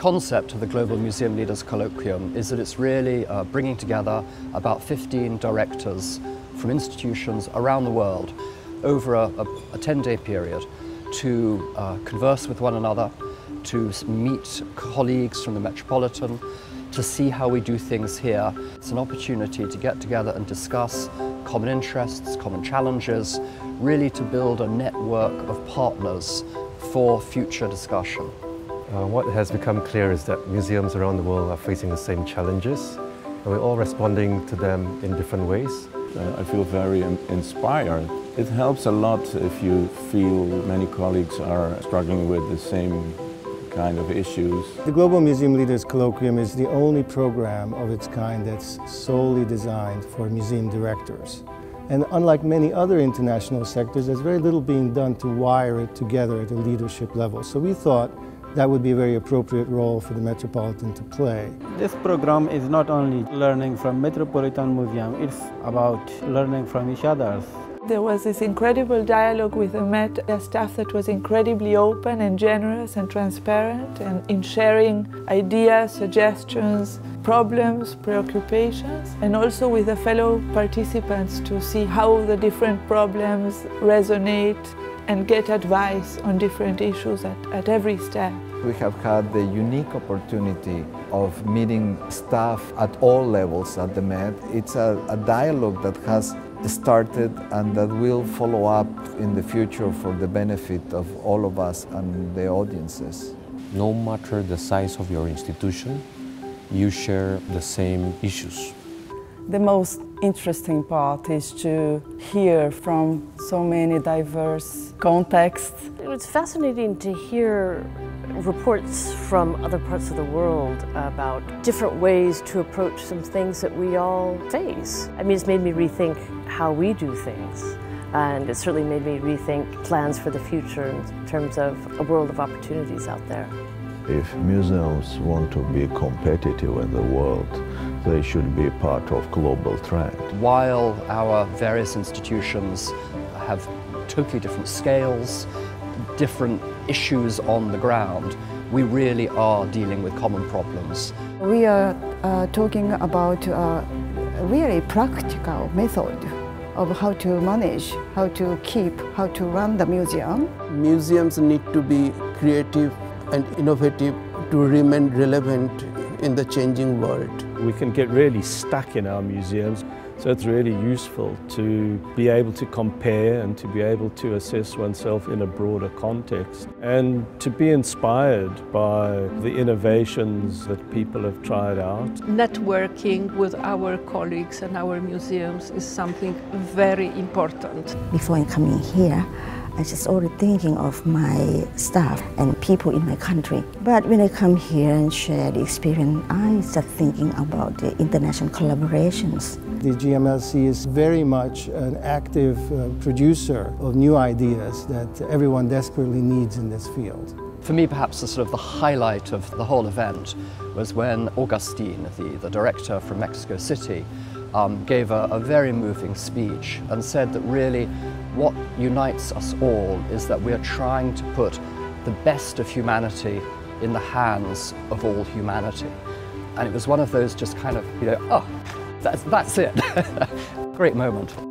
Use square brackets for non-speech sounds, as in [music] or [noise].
concept of the Global Museum Leaders Colloquium is that it's really uh, bringing together about 15 directors from institutions around the world over a, a, a 10-day period to uh, converse with one another, to meet colleagues from the Metropolitan, to see how we do things here. It's an opportunity to get together and discuss common interests, common challenges, really to build a network of partners for future discussion. Uh, what has become clear is that museums around the world are facing the same challenges and we're all responding to them in different ways. Uh, I feel very inspired. It helps a lot if you feel many colleagues are struggling with the same kind of issues. The Global Museum Leaders Colloquium is the only program of its kind that's solely designed for museum directors. And unlike many other international sectors, there's very little being done to wire it together at a leadership level. So we thought that would be a very appropriate role for the Metropolitan to play. This program is not only learning from Metropolitan Museum, it's about learning from each other. There was this incredible dialogue with the Met staff that was incredibly open and generous and transparent and in sharing ideas, suggestions, problems, preoccupations, and also with the fellow participants to see how the different problems resonate and get advice on different issues at, at every step. We have had the unique opportunity of meeting staff at all levels at the Met. It's a, a dialogue that has started and that will follow up in the future for the benefit of all of us and the audiences. No matter the size of your institution, you share the same issues. The most interesting part is to hear from so many diverse contexts. It was fascinating to hear reports from other parts of the world about different ways to approach some things that we all face. I mean, it's made me rethink how we do things. And it certainly made me rethink plans for the future in terms of a world of opportunities out there. If museums want to be competitive in the world, they should be part of global trend. While our various institutions have totally different scales, different issues on the ground, we really are dealing with common problems. We are uh, talking about a really practical method of how to manage, how to keep, how to run the museum. Museums need to be creative and innovative to remain relevant in the changing world. We can get really stuck in our museums, so it's really useful to be able to compare and to be able to assess oneself in a broader context and to be inspired by the innovations that people have tried out. Networking with our colleagues and our museums is something very important. Before coming here, I just already thinking of my staff and people in my country. But when I come here and share the experience, I start thinking about the international collaborations. The GMLC is very much an active uh, producer of new ideas that everyone desperately needs in this field. For me, perhaps the sort of the highlight of the whole event was when Augustine, the, the director from Mexico City, um, gave a, a very moving speech and said that really what unites us all is that we're trying to put the best of humanity in the hands of all humanity. And it was one of those just kind of, you know, oh, that's, that's it. [laughs] Great moment.